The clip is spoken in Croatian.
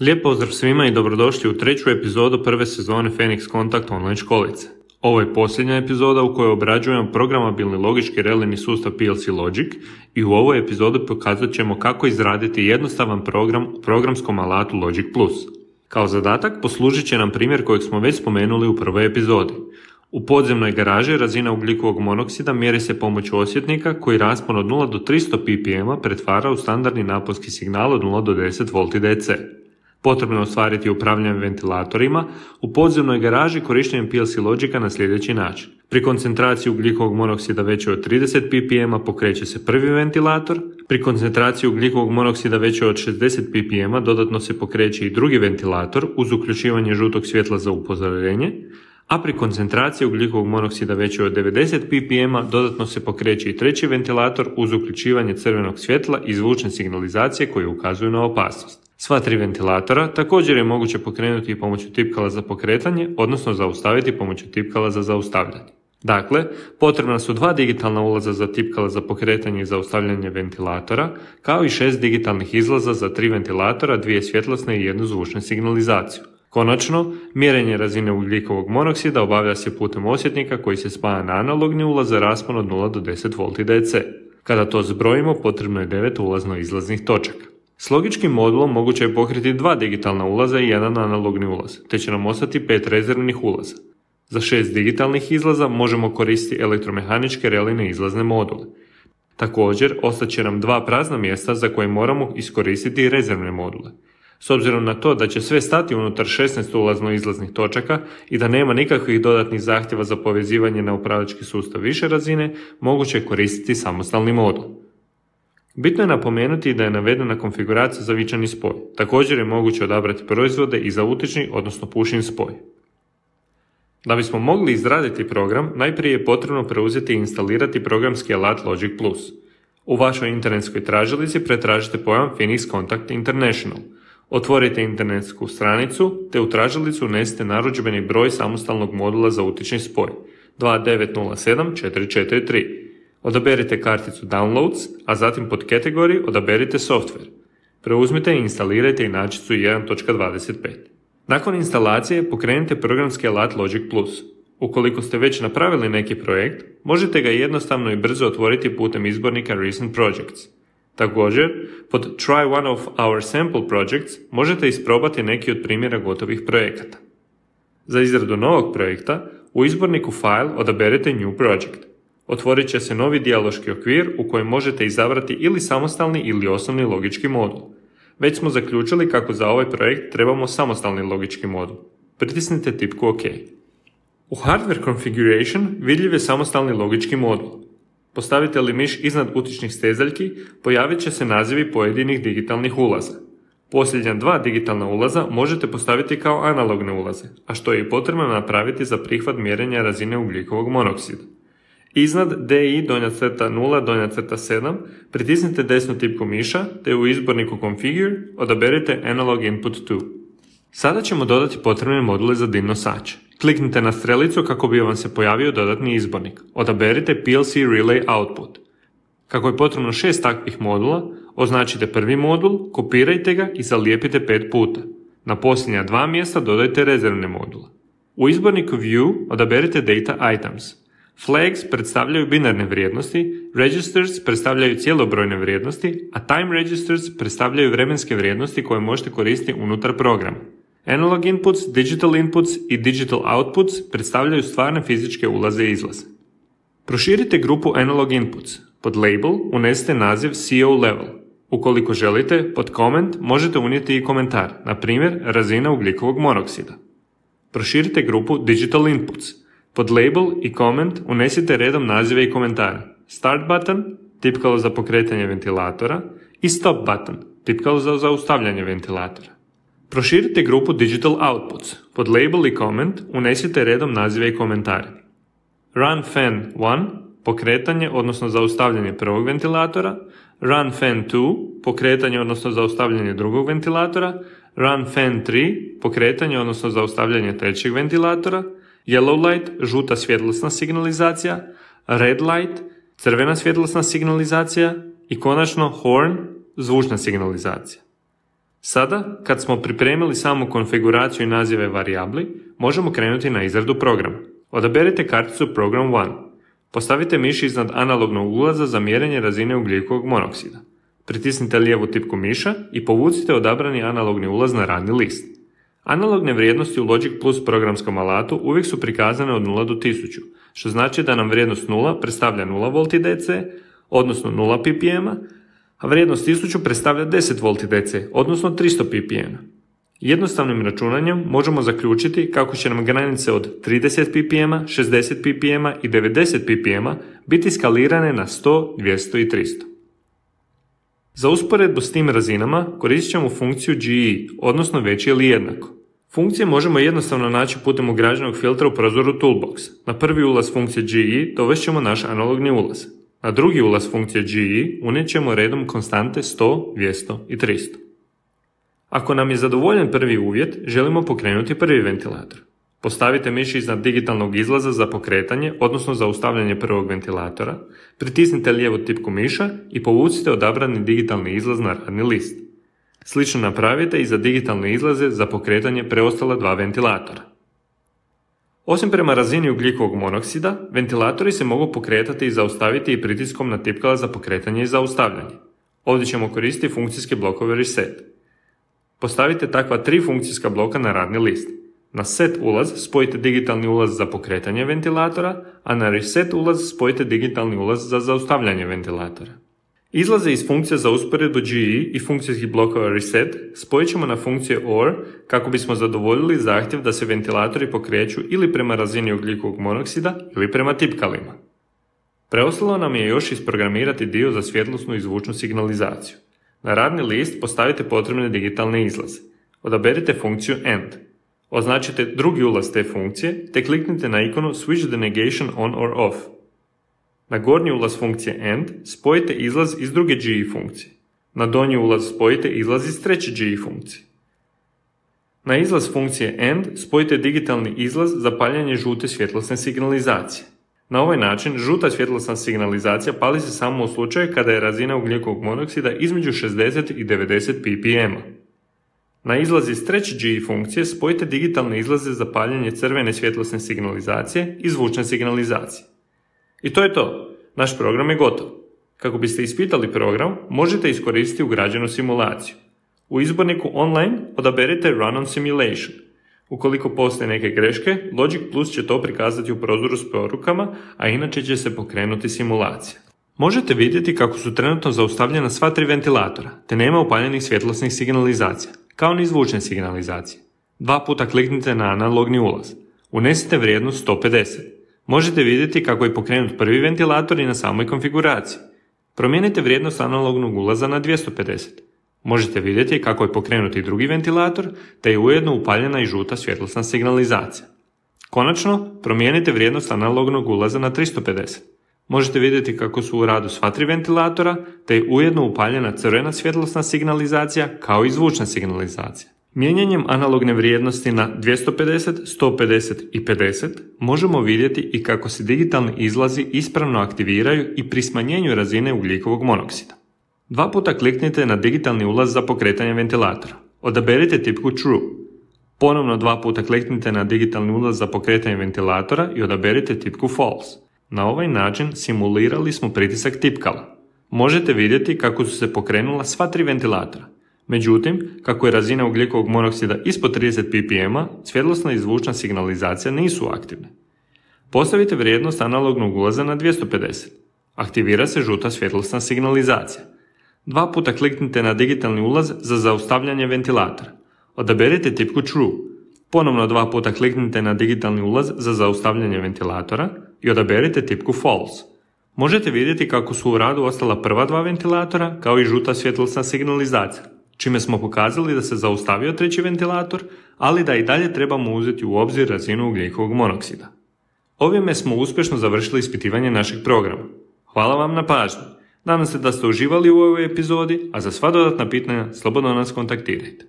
Lijep pozdrav svima i dobrodošli u treću epizodu prve sezone Phoenix Contact online školice. Ovo je posljednja epizoda u kojoj obrađujemo programabilni logički relevni sustav PLC Logic i u ovoj epizodi pokazat ćemo kako izraditi jednostavan program u programskom alatu Logic Plus. Kao zadatak poslužit će nam primjer kojeg smo već spomenuli u prvoj epizodi. U podzemnoj garaži razina ugljikovog monoksida mjeri se pomoću osjetnika koji raspon od 0 do 300 ppm pretvara u standardni naponski signal od 0 do 10 V DC. Potrebno je ostvariti upravljanje ventilatorima u podzemnoj garaži korištenjem PLC Logica na sljedeći način. Pri koncentraciji ugljikovog monoksida veće od 30 ppm pokreće se prvi ventilator, pri koncentraciji ugljikovog monoksida veće od 60 ppm dodatno se pokreće i drugi ventilator uz uključivanje žutog svjetla za upozorenje, a pri koncentraciji ugljikovog monoksida veće od 90 ppm dodatno se pokreće i treći ventilator uz uključivanje crvenog svjetla i zvučne signalizacije koje ukazuju na opasnost. Sva tri ventilatora također je moguće pokrenuti pomoću tipkala za pokretanje, odnosno zaustaviti pomoću tipkala za zaustavljanje. Dakle, potrebna su dva digitalna ulaza za tipkala za pokretanje i zaustavljanje ventilatora, kao i šest digitalnih izlaza za tri ventilatora, dvije svjetlosne i jednu zvučnu signalizaciju. Konačno, mjerenje razine ugljikovog monoksida obavlja se putem osjetnika koji se spaja na analogni ulaz za raspon od 0 do 10 V DC. Kada to zbrojimo, potrebno je 9 ulazno-izlaznih točaka. S logičkim modulom moguće je pokriti dva digitalna ulaza i jedan analogni ulaz, te će nam ostati pet rezervnih ulaza. Za šest digitalnih izlaza možemo koristiti elektromehaničke reline izlazne module. Također, ostaće nam dva prazna mjesta za koje moramo iskoristiti rezervne module. S obzirom na to da će sve stati unutar 16 ulazno-izlaznih točaka i da nema nikakvih dodatnih zahtjeva za povezivanje na upravljački sustav više razine, moguće je koristiti samostalni modul. Bitno je napomenuti da je navedena konfiguracija za vičani spoj. Također je moguće odabrati proizvode i za utični, odnosno pušin spoj. Da bismo mogli izraditi program, najprije je potrebno preuzeti i instalirati programski alat Logic Plus. U vašoj internetskoj tražilici pretražite pojam Phoenix Contact International. Otvorite internetsku stranicu te u tražilicu unesite narudžbeni broj samostalnog modula za utični spoj 2907443. Odaberite karticu Downloads, a zatim pod kategoriji odaberite Software. Preuzmite i instalirajte inačicu 1.25. Nakon instalacije pokrenite programski alat Logic Plus. Ukoliko ste već napravili neki projekt, možete ga jednostavno i brzo otvoriti putem izbornika Recent Projects. Također, pod Try one of our sample projects možete isprobati neki od primjera gotovih projekata. Za izradu novog projekta, u izborniku File odaberete New Project otvorit će se novi dijaloški okvir u kojem možete izabrati ili samostalni ili osnovni logički modul. Već smo zaključili kako za ovaj projekt trebamo samostalni logički modul. Pritisnite tipku OK. U Hardware Configuration vidljiv je samostalni logički modul. Postavite li miš iznad utičnih stezaljki, pojavit će se nazivi pojedinih digitalnih ulaza. Posljednja dva digitalna ulaza možete postaviti kao analogne ulaze, a što je i potrebno napraviti za prihvat mjerenja razine ugljikovog monoksida. Iznad DI donja crta 0 donja crta 7 pritisnite desnu tipku miša te u izborniku Configure odaberite Analog Input 2. Sada ćemo dodati potrebne module za DIN nosač. Kliknite na strelicu kako bi vam se pojavio dodatni izbornik. Odaberite PLC Relay Output. Kako je potrebno šest takvih modula, označite prvi modul, kopirajte ga i zalijepite pet puta. Na posljednja dva mjesta dodajte rezervne module. U izborniku View odaberite Data Items. Flags predstavljaju binarne vrijednosti, registers predstavljaju cijelobrojne vrijednosti, a time registers predstavljaju vremenske vrijednosti koje možete koristiti unutar programa. Analog inputs, digital inputs i digital outputs predstavljaju stvarne fizičke ulaze i izlaze. Proširite grupu Analog inputs. Pod label unesite naziv CO level. Ukoliko želite, pod comment možete unijeti i komentar, na primjer razina ugljikovog monoksida. Proširite grupu Digital inputs. Pod label i comment unesite redom nazive i komentare. Start button, tipkalo za pokretanje ventilatora i stop button, tipkalo za zaustavljanje ventilatora. Proširite grupu Digital Outputs. Pod label i comment unesite redom nazive i komentare. Run fan 1, pokretanje odnosno zaustavljanje prvog ventilatora. Run fan 2, pokretanje odnosno zaustavljanje drugog ventilatora. Run fan 3, pokretanje odnosno zaustavljanje trećeg ventilatora yellow light, žuta svjetlosna signalizacija, red light, crvena svjetlosna signalizacija i konačno horn, zvučna signalizacija. Sada, kad smo pripremili samu konfiguraciju i nazive varijabli, možemo krenuti na izradu programa. Odaberite karticu Program 1. Postavite miš iznad analognog ulaza za mjerenje razine ugljikovog monoksida. Pritisnite lijevu tipku miša i povucite odabrani analogni ulaz na radni list. Analogne vrijednosti u Logic Plus programskom alatu uvijek su prikazane od 0 do 1000, što znači da nam vrijednost 0 predstavlja 0 V DC, odnosno 0 ppm, a vrijednost 1000 predstavlja 10 V DC, odnosno 300 ppm. Jednostavnim računanjem možemo zaključiti kako će nam granice od 30 ppm, 60 ppm i 90 ppm biti skalirane na 100, 200 i 300. Za usporedbu s tim razinama koristit ćemo funkciju GE, odnosno veći ili jednako. Funkcije možemo jednostavno naći putem ugrađenog filtra u prozoru Toolbox. Na prvi ulaz funkcije GE dovest ćemo naš analogni ulaz. Na drugi ulaz funkcije GE unijet ćemo redom konstante 100, 200 i 300. Ako nam je zadovoljen prvi uvjet, želimo pokrenuti prvi ventilator. Postavite miš iznad digitalnog izlaza za pokretanje, odnosno za ustavljanje prvog ventilatora, pritisnite lijevu tipku miša i povucite odabrani digitalni izlaz na radni list. Slično napravite i za digitalne izlaze za pokretanje preostala dva ventilatora. Osim prema razini ugljikovog monoksida, ventilatori se mogu pokretati i zaustaviti i pritiskom na tipkala za pokretanje i zaustavljanje. Ovdje ćemo koristiti funkcijske blokove reset. Postavite takva tri funkcijska bloka na radni list. Na set ulaz spojite digitalni ulaz za pokretanje ventilatora, a na reset ulaz spojite digitalni ulaz za zaustavljanje ventilatora. Izlaze iz funkcije za usporedbu GE i funkcijskih blokova reset spojit ćemo na funkcije OR kako bismo zadovoljili zahtjev da se ventilatori pokreću ili prema razini ugljikovog monoksida ili prema tipkalima. Preostalo nam je još isprogramirati dio za svjetlosnu i zvučnu signalizaciju. Na radni list postavite potrebne digitalne izlaze. Odaberite funkciju END. Označite drugi ulaz te funkcije te kliknite na ikonu Switch the negation on or off. Na gornji ulaz funkcije AND spojite izlaz iz druge GE funkcije. Na donji ulaz spojite izlaz iz treće GE funkcije. Na izlaz funkcije AND spojite digitalni izlaz za paljanje žute svjetlosne signalizacije. Na ovaj način žuta svjetlosna signalizacija pali se samo u slučaju kada je razina ugljikovog monoksida između 60 i 90 ppm. Na izlaz iz treće GE funkcije spojite digitalne izlaze za paljanje crvene svjetlosne signalizacije i zvučne signalizacije. I to je to. Naš program je gotov. Kako biste ispitali program, možete iskoristiti ugrađenu simulaciju. U izborniku online odaberite Run on Simulation. Ukoliko postoje neke greške, Logic Plus će to prikazati u prozoru s porukama, a inače će se pokrenuti simulacija. Možete vidjeti kako su trenutno zaustavljena sva tri ventilatora, te nema upaljenih svjetlosnih signalizacija, kao ni zvučne signalizacije. Dva puta kliknite na analogni ulaz. Unesite vrijednost 150. Možete vidjeti kako je pokrenut prvi ventilator i na samoj konfiguraciji. Promijenite vrijednost analognog ulaza na 250. Možete vidjeti kako je pokrenut i drugi ventilator, te je ujedno upaljena i žuta svjetlosna signalizacija. Konačno, promijenite vrijednost analognog ulaza na 350. Možete vidjeti kako su u radu sva tri ventilatora, te je ujedno upaljena crvena svjetlosna signalizacija kao i zvučna signalizacija. Mijenjanjem analogne vrijednosti na 250, 150 i 50 možemo vidjeti i kako se digitalni izlazi ispravno aktiviraju i pri smanjenju razine ugljikovog monoksida. Dva puta kliknite na digitalni ulaz za pokretanje ventilatora. Odaberite tipku True. Ponovno dva puta kliknite na digitalni ulaz za pokretanje ventilatora i odaberite tipku False. Na ovaj način simulirali smo pritisak tipkala. Možete vidjeti kako su se pokrenula sva tri ventilatora. Međutim, kako je razina ugljikovog monoksida ispod 30 ppm, svjetlosna i zvučna signalizacija nisu aktivne. Postavite vrijednost analognog ulaza na 250. Aktivira se žuta svjetlosna signalizacija. Dva puta kliknite na digitalni ulaz za zaustavljanje ventilatora. Odaberite tipku True. Ponovno dva puta kliknite na digitalni ulaz za zaustavljanje ventilatora i odaberite tipku False. Možete vidjeti kako su u radu ostala prva dva ventilatora kao i žuta svjetlosna signalizacija čime smo pokazali da se zaustavio treći ventilator, ali da i dalje trebamo uzeti u obzir razinu ugljikovog monoksida. Ovime smo uspješno završili ispitivanje našeg programa. Hvala vam na pažnji. Nadam se da ste uživali u ovoj epizodi, a za sva dodatna pitanja slobodno nas kontaktirajte.